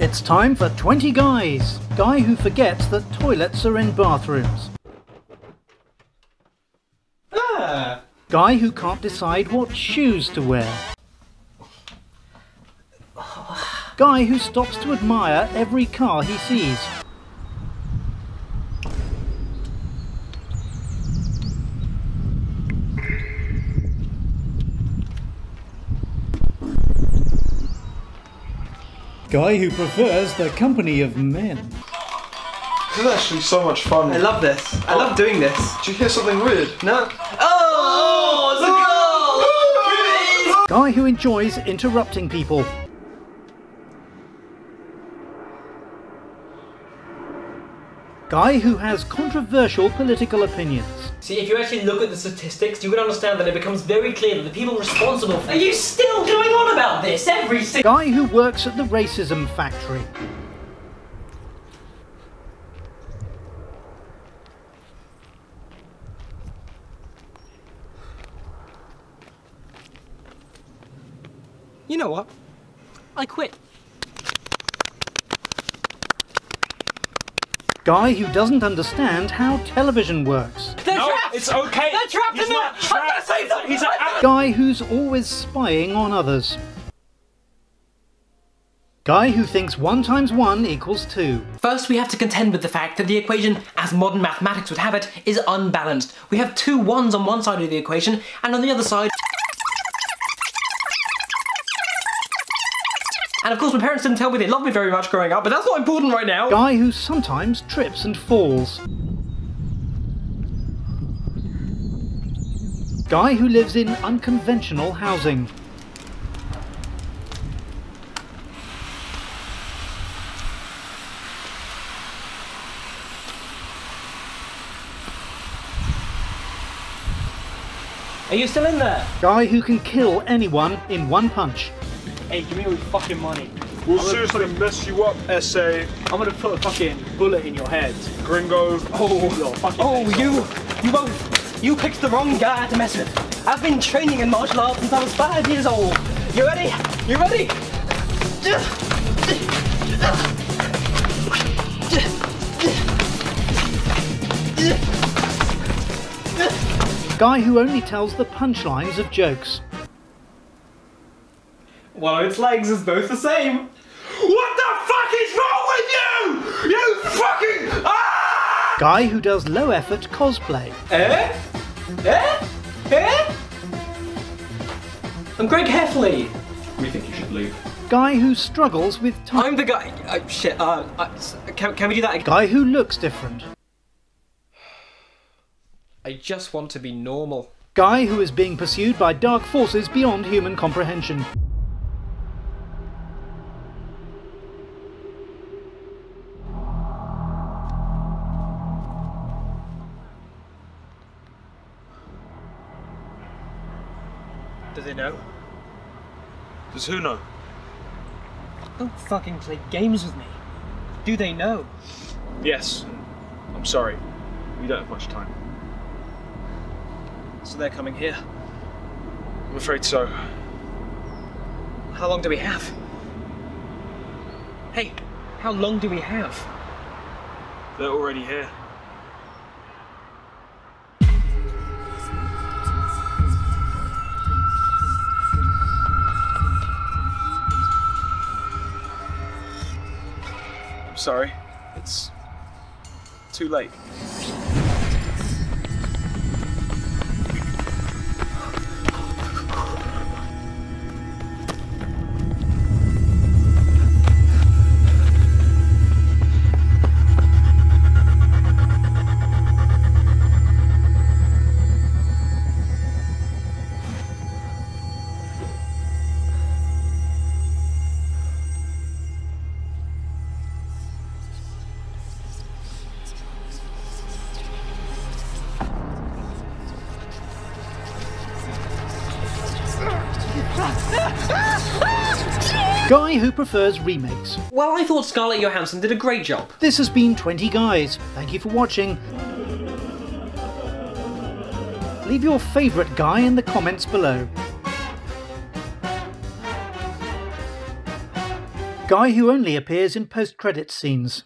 It's time for 20 Guys. Guy who forgets that toilets are in bathrooms. Ah. Guy who can't decide what shoes to wear. Guy who stops to admire every car he sees. Guy who prefers the company of men. This is actually so much fun. I love this. I love doing this. Did you hear something weird? No. Oh, it's a girl! Guy who enjoys interrupting people. Guy who has controversial political opinions. See, if you actually look at the statistics, you can understand that it becomes very clear that the people responsible for. Are you still going on about this every single? Guy who works at the racism factory. You know what? I quit. Guy who doesn't understand how television works. They're No, trapped. it's okay. They're trapped He's in not there. I'm gonna save them. He's a- Guy who's always spying on others. Guy who thinks one times one equals two. First, we have to contend with the fact that the equation, as modern mathematics would have it, is unbalanced. We have two ones on one side of the equation, and on the other side. And of course, my parents didn't tell me they loved me very much growing up, but that's not important right now. Guy who sometimes trips and falls. Guy who lives in unconventional housing. Are you still in there? Guy who can kill anyone in one punch. Hey, give me all your fucking money. We'll seriously mess you up, SA. I'm gonna put a fucking bullet in your head. Gringo. Oh, Your fucking oh, you, off. you both, you picked the wrong guy to mess with. I've been training in martial arts since I was five years old. You ready? You ready? Guy who only tells the punchlines of jokes. One of its legs is both the same. What the fuck is wrong with you? You fucking. Ah! Guy who does low effort cosplay. Eh? Eh? Eh? I'm Greg Heffley. We think you should leave. Guy who struggles with time. I'm the guy. Uh, shit. Uh, uh, can, can we do that again? Guy who looks different. I just want to be normal. Guy who is being pursued by dark forces beyond human comprehension. Does it know? Does who know? Don't fucking play games with me. Do they know? Yes. I'm sorry. We don't have much time. So they're coming here. I'm afraid so. How long do we have? Hey, how long do we have? They're already here. Sorry. It's too late. Guy who prefers remakes. Well, I thought Scarlett Johansson did a great job. This has been 20 Guys. Thank you for watching. Leave your favourite guy in the comments below. Guy who only appears in post-credits scenes.